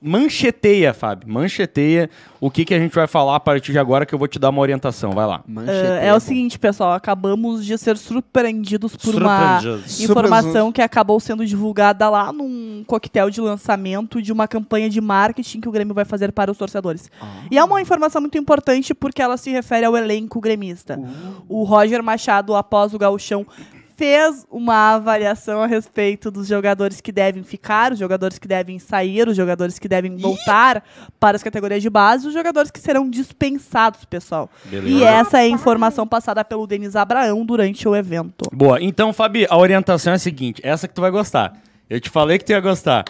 mancheteia, Fábio. Mancheteia o que, que a gente vai falar a partir de agora que eu vou te dar uma orientação. Vai lá. Uh, é o seguinte, pessoal. Acabamos de ser surpreendidos por uma informação que acabou sendo divulgada lá num coquetel de lançamento de uma campanha de marketing que o Grêmio vai fazer para os torcedores. Ah. E é uma informação muito importante porque ela se refere ao elenco gremista. Uh. O Roger Machado, após o gauchão, fez uma avaliação a respeito dos jogadores que devem ficar, os jogadores que devem sair, os jogadores que devem voltar para as categorias de base, os jogadores que serão dispensados, pessoal. Beleza. E essa é a informação passada pelo Denis Abraão durante o evento. Boa. Então, Fabi, a orientação é a seguinte: essa que tu vai gostar. Eu te falei que tu ia gostar.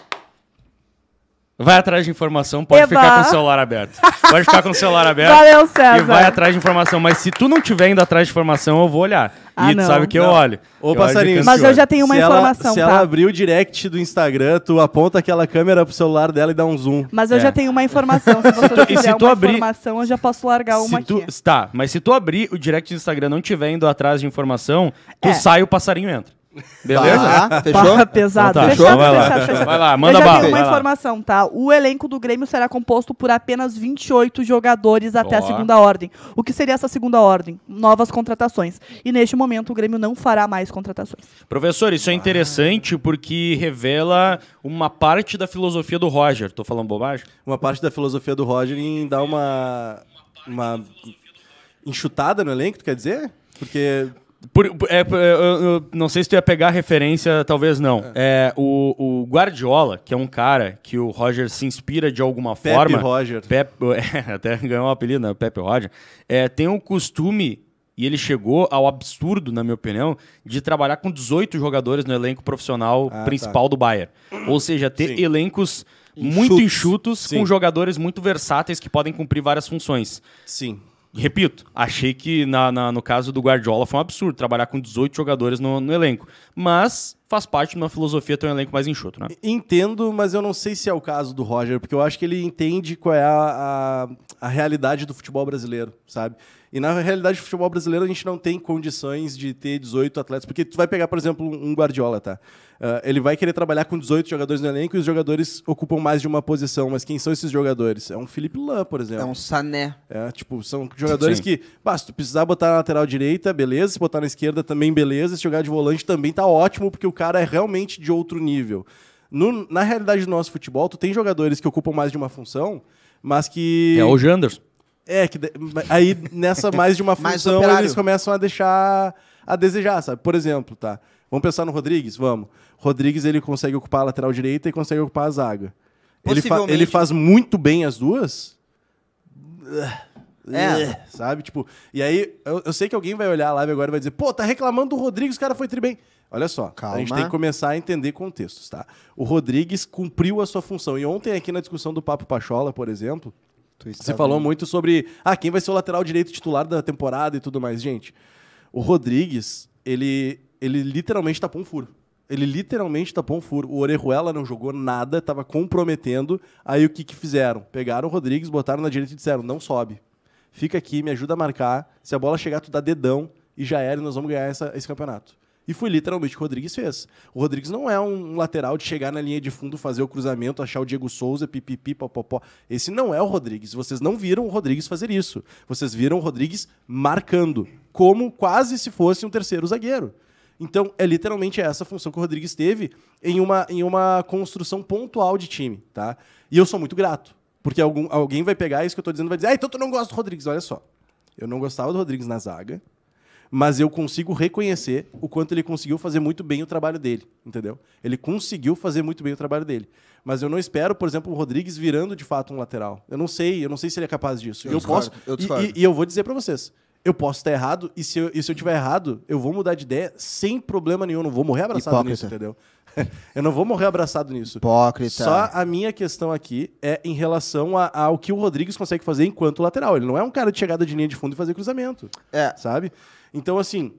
Vai atrás de informação, pode Eba. ficar com o celular aberto. Pode ficar com o celular aberto. Valeu, César. E vai atrás de informação. Mas se tu não tiver indo atrás de informação, eu vou olhar. Ah, e tu sabe que não. eu olho. Ô, passarinho. Mas eu já tenho uma se informação, ela, Se tá? ela abrir o direct do Instagram, tu aponta aquela câmera pro celular dela e dá um zoom. Mas eu é. já tenho uma informação. Se você se tu uma abrir... informação, eu já posso largar uma tu... aqui. Tá, mas se tu abrir o direct do Instagram não tiver indo atrás de informação, tu é. sai o passarinho entra. Beleza? Tá, fechou? pesado. Então tá. Fechado, vai, lá. Fechado, fechado. vai lá, manda Eu já bala. tenho uma informação, tá? O elenco do Grêmio será composto por apenas 28 jogadores até a segunda ordem. O que seria essa segunda ordem? Novas contratações. E neste momento o Grêmio não fará mais contratações. Professor, isso é interessante porque revela uma parte da filosofia do Roger. Tô falando bobagem? Uma parte da filosofia do Roger em dar uma uma enxutada no elenco, tu quer dizer? Porque por, é, eu, eu, não sei se tu ia pegar a referência, talvez não. É. é, o, o, Guardiola, que é um cara que o Roger se inspira de alguma Pepe forma. Roger. Pepe É, até ganhou um apelido, né? Pepe Roger. É, tem um costume, e ele chegou ao absurdo, na minha opinião, de trabalhar com 18 jogadores no elenco profissional ah, principal tá. do Bayern. Ou seja, ter Sim. elencos muito enxutos, com jogadores muito versáteis que podem cumprir várias funções. Sim. Repito, achei que na, na, no caso do Guardiola foi um absurdo trabalhar com 18 jogadores no, no, elenco. Mas faz parte de uma filosofia ter um elenco mais enxuto, né? Entendo, mas eu não sei se é o caso do Roger, porque eu acho que ele entende qual é a, a, a realidade do futebol brasileiro, sabe? E na realidade do futebol brasileiro a gente não tem condições de ter 18 atletas, porque tu vai pegar, por exemplo, um Guardiola, tá? Uh, ele vai querer trabalhar com 18 jogadores no elenco e os jogadores ocupam mais de uma posição. Mas quem são esses jogadores? É um Felipe Lan, por exemplo. É um Sané. É, tipo, são jogadores Sim. que, bah, se tu precisar botar na lateral direita, beleza. Se botar na esquerda também, beleza. Se jogar de volante também tá ótimo, porque o cara é realmente de outro nível. No, na realidade do nosso futebol, tu tem jogadores que ocupam mais de uma função, mas que. É o Janderson. É, que aí nessa mais de uma função eles começam a deixar a desejar, sabe? Por exemplo, tá? Vamos pensar no Rodrigues? Vamos. Rodrigues ele consegue ocupar a lateral direita e consegue ocupar a zaga. Ele, fa ele faz muito bem as duas. É. Sabe? Tipo, e aí, eu, eu, sei que alguém vai olhar a live agora e vai dizer, pô, tá reclamando do Rodrigues, o cara foi tri bem. Olha só, Calma. a gente tem que começar a entender contextos, tá? O Rodrigues cumpriu a sua função. E ontem, aqui na discussão do Papo Pachola, por exemplo, você falou muito sobre ah, quem vai ser o lateral direito titular da temporada e tudo mais. Gente, o Rodrigues, ele, ele literalmente tapou um furo. Ele literalmente tapou um furo. O Orejuela não jogou nada, estava comprometendo. Aí o que, que fizeram? Pegaram o Rodrigues, botaram na direita e disseram: não sobe. Fica aqui, me ajuda a marcar. Se a bola chegar, tu dá dedão e já era e nós vamos ganhar essa, esse campeonato. E foi literalmente o que o Rodrigues fez. O Rodrigues não é um lateral de chegar na linha de fundo, fazer o cruzamento, achar o Diego Souza, pipipi, popopó. Esse não é o Rodrigues. Vocês não viram o Rodrigues fazer isso. Vocês viram o Rodrigues marcando, como quase se fosse um terceiro zagueiro. Então, é literalmente essa função que o Rodrigues teve em uma, em uma construção pontual de time, tá? E eu sou muito grato, porque algum, alguém vai pegar isso que eu estou dizendo e vai dizer, ah, então tu não gosta do Rodrigues. Olha só, eu não gostava do Rodrigues na zaga, mas eu consigo reconhecer o quanto ele conseguiu fazer muito bem o trabalho dele, entendeu? Ele conseguiu fazer muito bem o trabalho dele. Mas eu não espero, por exemplo, o Rodrigues virando de fato um lateral. Eu não sei, eu não sei se ele é capaz disso. Eu, eu discordo, posso, eu e, e, e eu vou dizer para vocês, eu posso estar errado, e se eu, e se eu tiver errado, eu vou mudar de ideia sem problema nenhum. Eu não vou morrer abraçado Hipócrita. nisso, entendeu? eu não vou morrer abraçado nisso. Hipócrita. Só a minha questão aqui é em relação a, ao que o Rodrigues consegue fazer enquanto lateral. Ele não é um cara de chegada de linha de fundo e fazer cruzamento. É. Sabe? Então, assim,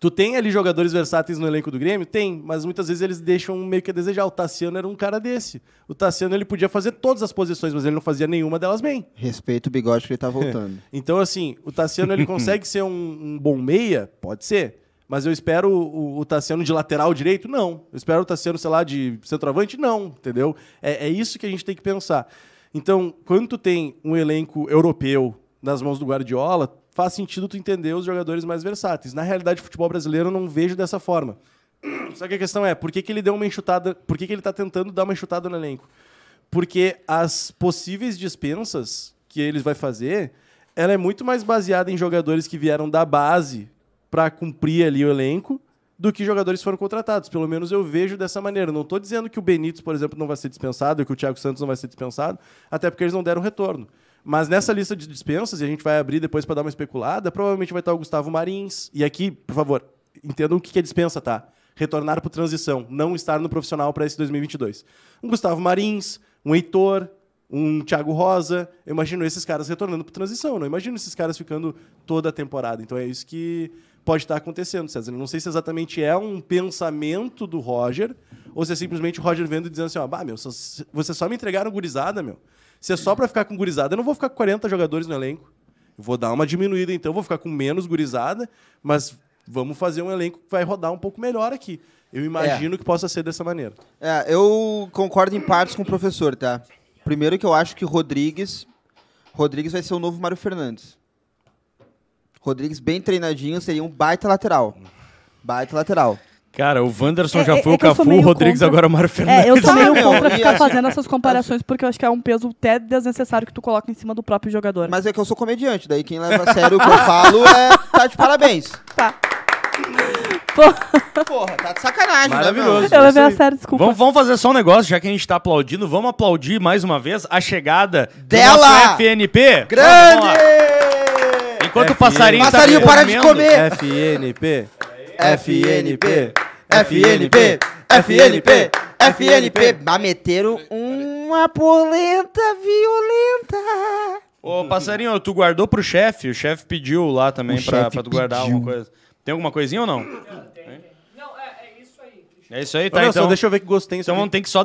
Tu tem ali jogadores versáteis no elenco do Grêmio? Tem, mas muitas vezes eles deixam meio que a desejar. O Tassiano era um cara desse. O Tassiano ele podia fazer todas as posições, mas ele não fazia nenhuma delas bem. Respeito o bigode que ele tá voltando. então, assim, o Tassiano ele consegue ser um, um, bom meia? Pode ser. Mas eu espero o, o Tassiano de lateral direito? Não. Eu espero o Tassiano, sei lá, de centroavante? Não, entendeu? É, é isso que a gente tem que pensar. Então, quando tu tem um elenco europeu nas mãos do Guardiola, faz sentido tu entender os jogadores mais versáteis. Na realidade, o futebol brasileiro eu não vejo dessa forma. Só que a questão é, por que, que ele deu uma enxutada, por que, que ele está tentando dar uma enxutada no elenco? Porque as possíveis dispensas que eles vai fazer, ela é muito mais baseada em jogadores que vieram da base para cumprir ali o elenco do que jogadores foram contratados. Pelo menos eu vejo dessa maneira. Não estou dizendo que o Benítez, por exemplo, não vai ser dispensado, que o Thiago Santos não vai ser dispensado, até porque eles não deram retorno. Mas nessa lista de dispensas, e a gente vai abrir depois para dar uma especulada, provavelmente vai estar o Gustavo Marins. E aqui, por favor, entendam o que é dispensa, tá? Retornar para transição, não estar no profissional para esse 2022. Um Gustavo Marins, um Heitor, um Thiago Rosa. Eu imagino esses caras retornando para transição. Não imagino esses caras ficando toda a temporada. Então é isso que pode estar acontecendo, César. Não sei se exatamente é um pensamento do Roger ou se é simplesmente o Roger vendo e dizendo assim: ó, bah, meu, vocês só me entregaram gurizada, meu. Se é só para ficar com gurizada, eu não vou ficar com 40 jogadores no elenco. Vou dar uma diminuída, então, vou ficar com menos gurizada, mas vamos fazer um elenco que vai rodar um pouco melhor aqui. Eu imagino é. que possa ser dessa maneira. É, eu concordo em partes com o professor, tá? Primeiro que eu acho que Rodrigues. Rodrigues vai ser o novo Mário Fernandes. Rodrigues bem treinadinho seria um baita lateral. Baita lateral. Cara, o Wanderson é, já é, foi é o Cafu, o Rodrigues contra. agora é o Mário Fernandes. É, eu sou meio contra ficar fazendo essas comparações, porque eu acho que é um peso até desnecessário que tu coloca em cima do próprio jogador. Mas é que eu sou comediante, daí quem leva a sério o que eu falo é tá de parabéns. Tá. Porra, tá de sacanagem, né, Maravilhoso. Né, eu levei a sério, desculpa. Vamos, vamos, fazer só um negócio, já que a gente tá aplaudindo, vamos aplaudir mais uma vez a chegada dela! FNP. Grande! Enquanto o passarinho, passarinho tá para de comer. FNP. FNP. FNP. FNP. FNP. Mas meteram uma polenta violenta. Ô, passarinho, tu guardou pro chefe? O chefe pediu lá também pra, pra tu guardar pediu. alguma coisa. Tem alguma coisinha ou não? Não, é, é isso aí. É isso aí, tá? Olha então, só, deixa eu ver que gostei. Então vamos ter que só